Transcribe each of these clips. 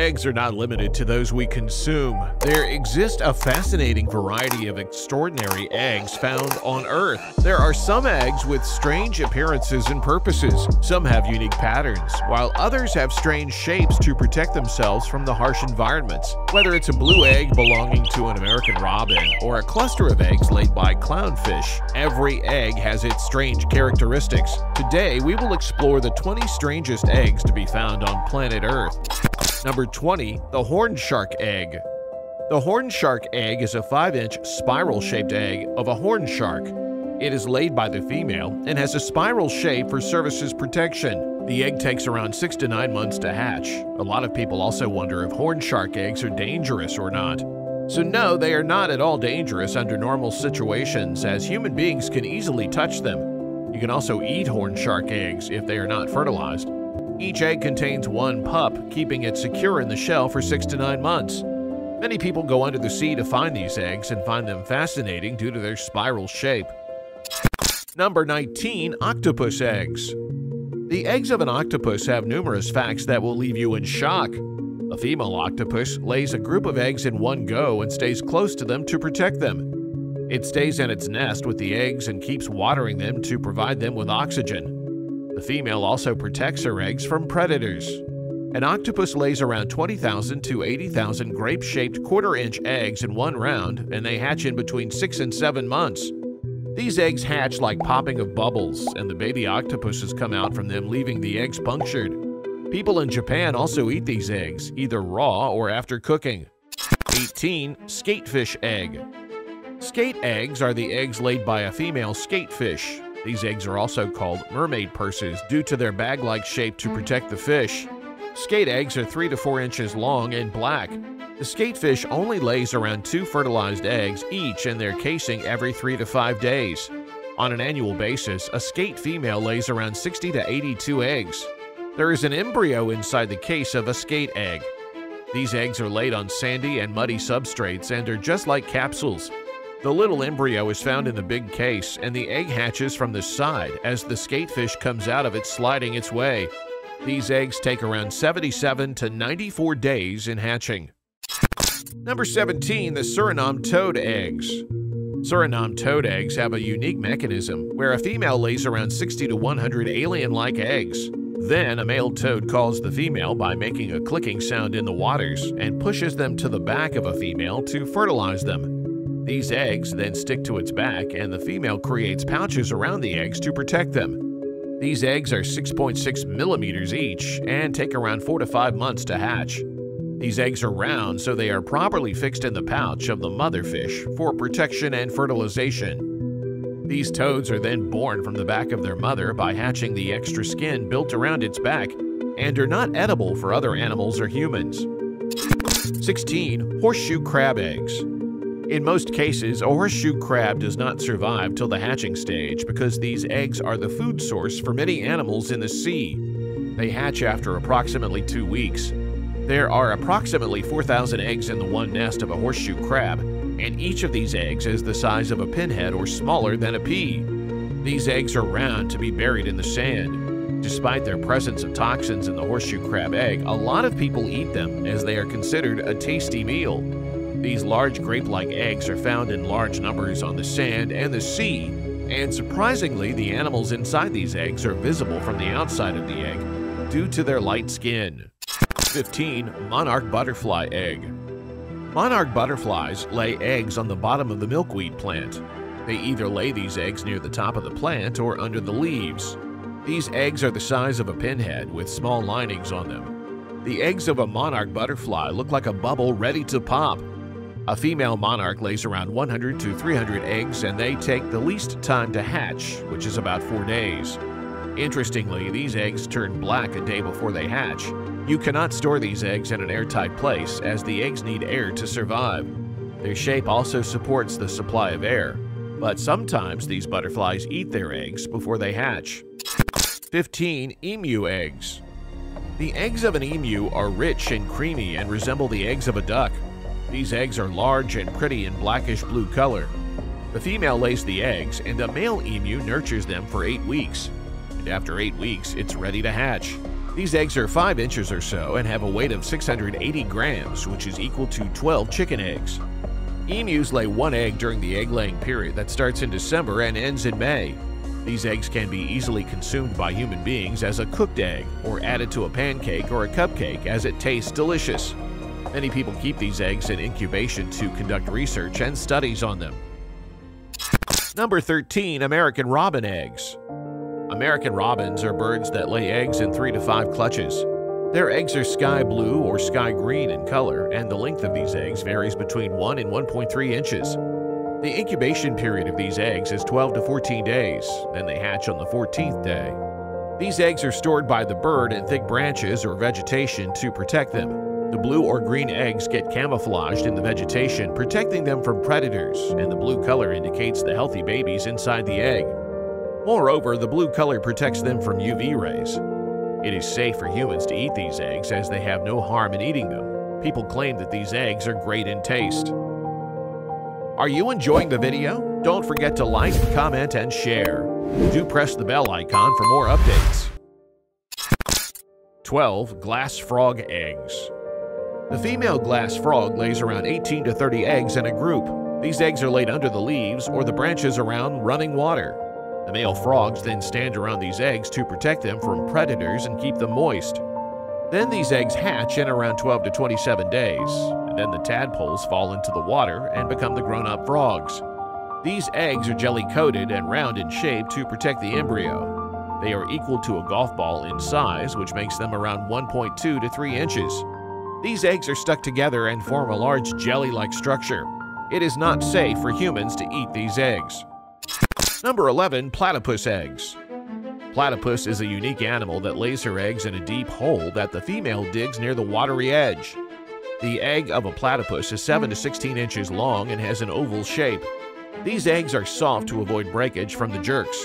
Eggs are not limited to those we consume. There exists a fascinating variety of extraordinary eggs found on Earth. There are some eggs with strange appearances and purposes. Some have unique patterns, while others have strange shapes to protect themselves from the harsh environments. Whether it's a blue egg belonging to an American robin or a cluster of eggs laid by clownfish, every egg has its strange characteristics. Today, we will explore the 20 strangest eggs to be found on planet Earth. Number 20. The Horn Shark Egg The horn shark egg is a 5-inch spiral-shaped egg of a horn shark. It is laid by the female and has a spiral shape for services protection. The egg takes around 6 to 9 months to hatch. A lot of people also wonder if horn shark eggs are dangerous or not. So no, they are not at all dangerous under normal situations as human beings can easily touch them. You can also eat horn shark eggs if they are not fertilized. Each egg contains one pup, keeping it secure in the shell for six to nine months. Many people go under the sea to find these eggs and find them fascinating due to their spiral shape. Number 19. Octopus Eggs The eggs of an octopus have numerous facts that will leave you in shock. A female octopus lays a group of eggs in one go and stays close to them to protect them. It stays in its nest with the eggs and keeps watering them to provide them with oxygen. The female also protects her eggs from predators. An octopus lays around 20,000 to 80,000 grape-shaped quarter-inch eggs in one round, and they hatch in between 6 and 7 months. These eggs hatch like popping of bubbles, and the baby octopuses come out from them leaving the eggs punctured. People in Japan also eat these eggs, either raw or after cooking. 18. Skatefish Egg Skate eggs are the eggs laid by a female skatefish. These eggs are also called mermaid purses due to their bag-like shape to protect the fish. Skate eggs are 3 to 4 inches long and black. The skatefish only lays around two fertilized eggs each in their casing every 3 to 5 days. On an annual basis, a skate female lays around 60 to 82 eggs. There is an embryo inside the case of a skate egg. These eggs are laid on sandy and muddy substrates and are just like capsules. The little embryo is found in the big case, and the egg hatches from the side as the skatefish comes out of it sliding its way. These eggs take around 77 to 94 days in hatching. Number 17. The Suriname Toad Eggs Suriname toad eggs have a unique mechanism where a female lays around 60 to 100 alien-like eggs. Then a male toad calls the female by making a clicking sound in the waters and pushes them to the back of a female to fertilize them. These eggs then stick to its back, and the female creates pouches around the eggs to protect them. These eggs are 6.6 millimeters each and take around 4 to 5 months to hatch. These eggs are round, so they are properly fixed in the pouch of the mother fish for protection and fertilization. These toads are then born from the back of their mother by hatching the extra skin built around its back and are not edible for other animals or humans. 16. Horseshoe crab eggs. In most cases, a horseshoe crab does not survive till the hatching stage because these eggs are the food source for many animals in the sea. They hatch after approximately two weeks. There are approximately 4,000 eggs in the one nest of a horseshoe crab, and each of these eggs is the size of a pinhead or smaller than a pea. These eggs are round to be buried in the sand. Despite their presence of toxins in the horseshoe crab egg, a lot of people eat them as they are considered a tasty meal. These large grape-like eggs are found in large numbers on the sand and the sea, and surprisingly, the animals inside these eggs are visible from the outside of the egg due to their light skin. 15. Monarch Butterfly Egg Monarch butterflies lay eggs on the bottom of the milkweed plant. They either lay these eggs near the top of the plant or under the leaves. These eggs are the size of a pinhead with small linings on them. The eggs of a monarch butterfly look like a bubble ready to pop. A female monarch lays around 100 to 300 eggs and they take the least time to hatch, which is about 4 days. Interestingly, these eggs turn black a day before they hatch. You cannot store these eggs in an airtight place as the eggs need air to survive. Their shape also supports the supply of air, but sometimes these butterflies eat their eggs before they hatch. 15. Emu Eggs The eggs of an emu are rich and creamy and resemble the eggs of a duck. These eggs are large and pretty in blackish blue color. The female lays the eggs, and a male emu nurtures them for eight weeks. And after eight weeks, it's ready to hatch. These eggs are 5 inches or so and have a weight of 680 grams, which is equal to 12 chicken eggs. Emus lay one egg during the egg-laying period that starts in December and ends in May. These eggs can be easily consumed by human beings as a cooked egg or added to a pancake or a cupcake as it tastes delicious. Many people keep these eggs in incubation to conduct research and studies on them. Number 13. American Robin Eggs American robins are birds that lay eggs in 3 to 5 clutches. Their eggs are sky blue or sky green in color, and the length of these eggs varies between 1 and 1.3 inches. The incubation period of these eggs is 12 to 14 days, then they hatch on the 14th day. These eggs are stored by the bird in thick branches or vegetation to protect them. The blue or green eggs get camouflaged in the vegetation, protecting them from predators, and the blue color indicates the healthy babies inside the egg. Moreover, the blue color protects them from UV rays. It is safe for humans to eat these eggs as they have no harm in eating them. People claim that these eggs are great in taste. Are you enjoying the video? Don't forget to like, comment, and share. Do press the bell icon for more updates. 12. Glass frog eggs. The female glass frog lays around 18 to 30 eggs in a group. These eggs are laid under the leaves or the branches around running water. The male frogs then stand around these eggs to protect them from predators and keep them moist. Then these eggs hatch in around 12 to 27 days, and then the tadpoles fall into the water and become the grown-up frogs. These eggs are jelly-coated and round in shape to protect the embryo. They are equal to a golf ball in size, which makes them around 1.2 to 3 inches. These eggs are stuck together and form a large jelly-like structure. It is not safe for humans to eat these eggs. Number 11. Platypus Eggs Platypus is a unique animal that lays her eggs in a deep hole that the female digs near the watery edge. The egg of a platypus is 7 to 16 inches long and has an oval shape. These eggs are soft to avoid breakage from the jerks.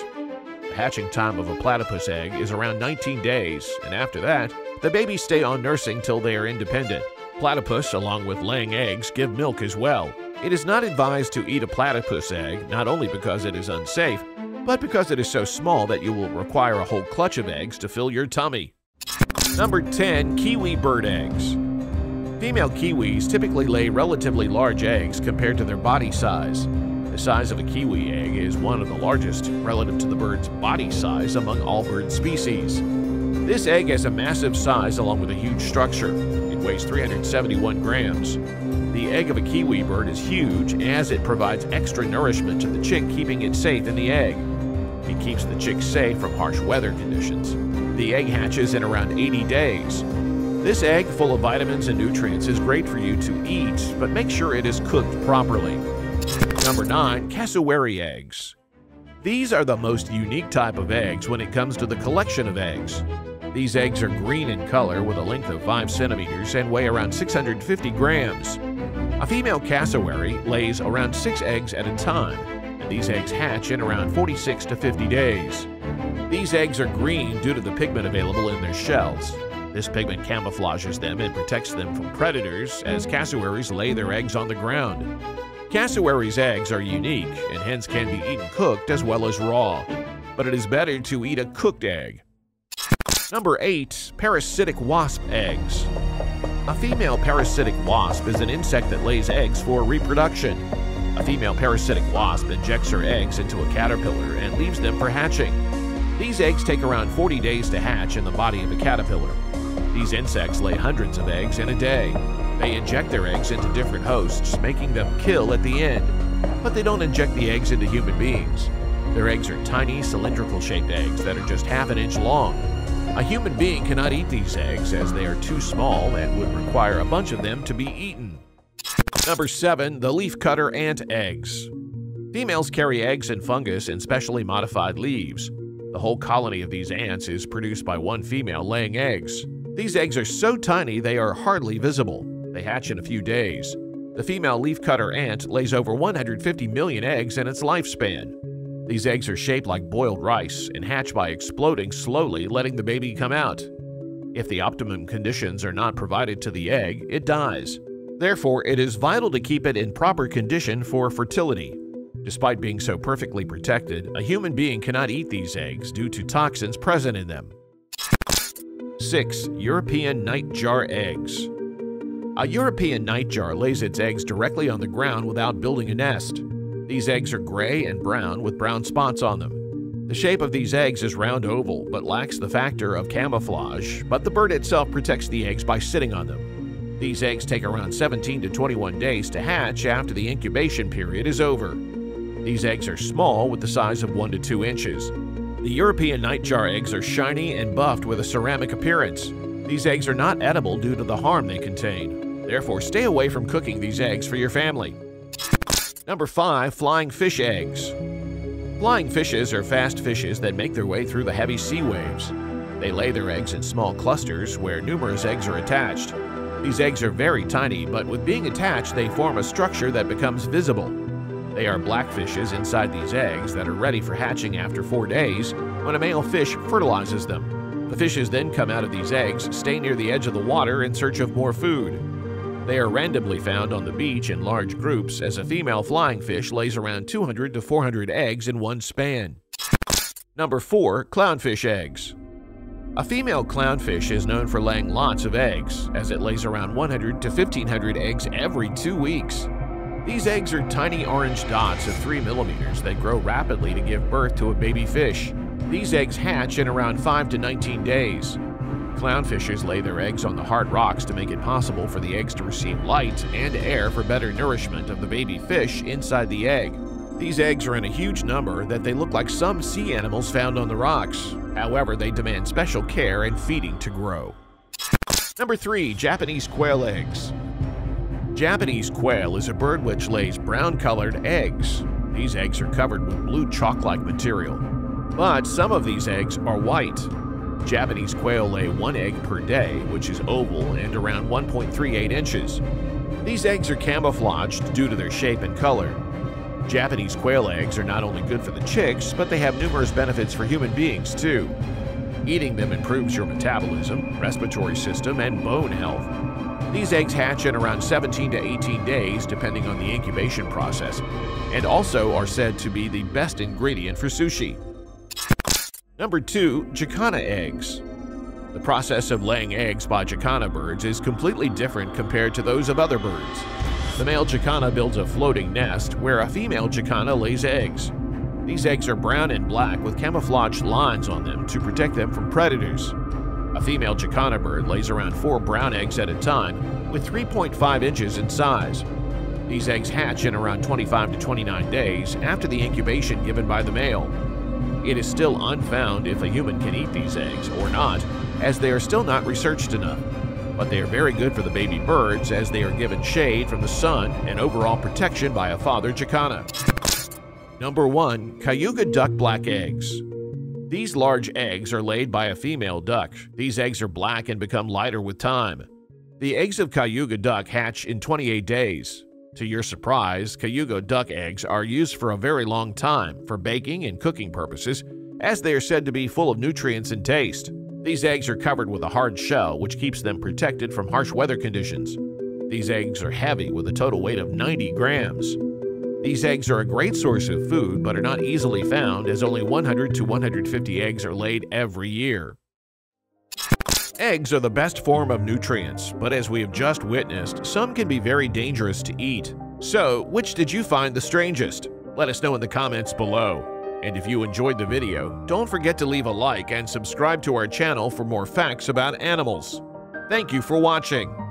The hatching time of a platypus egg is around 19 days, and after that, the babies stay on nursing till they are independent. Platypus, along with laying eggs, give milk as well. It is not advised to eat a platypus egg, not only because it is unsafe, but because it is so small that you will require a whole clutch of eggs to fill your tummy. Number 10. Kiwi Bird Eggs Female kiwis typically lay relatively large eggs compared to their body size. The size of a kiwi egg is one of the largest relative to the bird's body size among all bird species. This egg has a massive size along with a huge structure. It weighs 371 grams. The egg of a kiwi bird is huge as it provides extra nourishment to the chick, keeping it safe in the egg. It keeps the chick safe from harsh weather conditions. The egg hatches in around 80 days. This egg, full of vitamins and nutrients, is great for you to eat, but make sure it is cooked properly. Number 9. Cassowary Eggs These are the most unique type of eggs when it comes to the collection of eggs. These eggs are green in color with a length of 5 centimeters and weigh around 650 grams. A female cassowary lays around 6 eggs at a time, and these eggs hatch in around 46 to 50 days. These eggs are green due to the pigment available in their shells. This pigment camouflages them and protects them from predators as cassowaries lay their eggs on the ground. Cassowaries' eggs are unique and hence can be eaten cooked as well as raw, but it is better to eat a cooked egg. Number 8. Parasitic Wasp Eggs a female parasitic wasp is an insect that lays eggs for reproduction. A female parasitic wasp injects her eggs into a caterpillar and leaves them for hatching. These eggs take around 40 days to hatch in the body of a caterpillar. These insects lay hundreds of eggs in a day. They inject their eggs into different hosts, making them kill at the end. But they don't inject the eggs into human beings. Their eggs are tiny, cylindrical shaped eggs that are just half an inch long. A human being cannot eat these eggs as they are too small and would require a bunch of them to be eaten. Number 7. The Leafcutter Ant Eggs Females carry eggs and fungus in specially modified leaves. The whole colony of these ants is produced by one female laying eggs. These eggs are so tiny they are hardly visible. They hatch in a few days. The female leafcutter ant lays over 150 million eggs in its lifespan. These eggs are shaped like boiled rice and hatch by exploding slowly, letting the baby come out. If the optimum conditions are not provided to the egg, it dies. Therefore, it is vital to keep it in proper condition for fertility. Despite being so perfectly protected, a human being cannot eat these eggs due to toxins present in them. 6. European Nightjar Eggs A European nightjar lays its eggs directly on the ground without building a nest. These eggs are gray and brown with brown spots on them. The shape of these eggs is round oval but lacks the factor of camouflage, but the bird itself protects the eggs by sitting on them. These eggs take around 17 to 21 days to hatch after the incubation period is over. These eggs are small with the size of 1 to 2 inches. The European nightjar eggs are shiny and buffed with a ceramic appearance. These eggs are not edible due to the harm they contain. Therefore, stay away from cooking these eggs for your family. Number 5. Flying Fish Eggs Flying fishes are fast fishes that make their way through the heavy sea waves. They lay their eggs in small clusters where numerous eggs are attached. These eggs are very tiny, but with being attached, they form a structure that becomes visible. They are blackfishes inside these eggs that are ready for hatching after four days when a male fish fertilizes them. The fishes then come out of these eggs, stay near the edge of the water in search of more food. They are randomly found on the beach in large groups as a female flying fish lays around 200 to 400 eggs in one span. Number 4. Clownfish Eggs A female clownfish is known for laying lots of eggs, as it lays around 100 to 1500 eggs every two weeks. These eggs are tiny orange dots of 3 millimeters that grow rapidly to give birth to a baby fish. These eggs hatch in around 5 to 19 days. Clownfishes lay their eggs on the hard rocks to make it possible for the eggs to receive light and air for better nourishment of the baby fish inside the egg. These eggs are in a huge number that they look like some sea animals found on the rocks. However, they demand special care and feeding to grow. Number 3. Japanese Quail Eggs Japanese quail is a bird which lays brown-colored eggs. These eggs are covered with blue chalk-like material. But some of these eggs are white. Japanese quail lay one egg per day, which is oval and around 1.38 inches. These eggs are camouflaged due to their shape and color. Japanese quail eggs are not only good for the chicks, but they have numerous benefits for human beings too. Eating them improves your metabolism, respiratory system, and bone health. These eggs hatch in around 17 to 18 days, depending on the incubation process, and also are said to be the best ingredient for sushi. Number 2. Jacana Eggs The process of laying eggs by jacana birds is completely different compared to those of other birds. The male jacana builds a floating nest where a female jacana lays eggs. These eggs are brown and black with camouflaged lines on them to protect them from predators. A female jacana bird lays around four brown eggs at a time, with 3.5 inches in size. These eggs hatch in around 25 to 29 days after the incubation given by the male. It is still unfound if a human can eat these eggs or not, as they are still not researched enough. But they are very good for the baby birds as they are given shade from the sun and overall protection by a father jacana. Number 1. Cayuga Duck Black Eggs these large eggs are laid by a female duck. These eggs are black and become lighter with time. The eggs of Cayuga duck hatch in 28 days. To your surprise, Cayuga duck eggs are used for a very long time for baking and cooking purposes, as they are said to be full of nutrients and taste. These eggs are covered with a hard shell, which keeps them protected from harsh weather conditions. These eggs are heavy with a total weight of 90 grams. These eggs are a great source of food but are not easily found as only 100 to 150 eggs are laid every year. Eggs are the best form of nutrients, but as we have just witnessed, some can be very dangerous to eat. So, which did you find the strangest? Let us know in the comments below. And if you enjoyed the video, don't forget to leave a like and subscribe to our channel for more facts about animals. Thank you for watching.